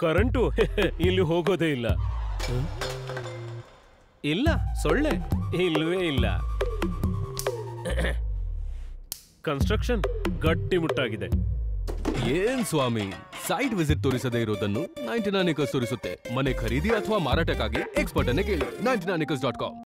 Current? ಇಲ್ಲಿ ಹೋಗೋದೇ ಇಲ್ಲ. ಇಲ್ಲ, ಸೊಳ್ಳೆ? ಇಲ್ವೇ ಇಲ್ಲ. ಕನ್ಸ್ಟ್ರಕ್ಷನ್ ಗಟ್ಟಿಮುಟ್ಟಾಗಿದೆ ಏನ್ ಸ್ವಾಮಿ ಸೈಟ್ ವಿಸಿಟ್ ತೋರಿಸದೇ ಇರೋದನ್ನು ನೈಂಟಿ ನೈನ್ ತೋರಿಸುತ್ತೆ. ಮನೆ ಖರೀದಿ ಅಥವಾ ಮಾರಾಟಕ್ಕಾಗಿ ಎಕ್ಸ್ಪರ್ಟ್ ಅನ್ನೇ ಕೇಳಿ ನೈಂಟಿ ನೈನ್ ಡಾಟ್ ಕಾಮ್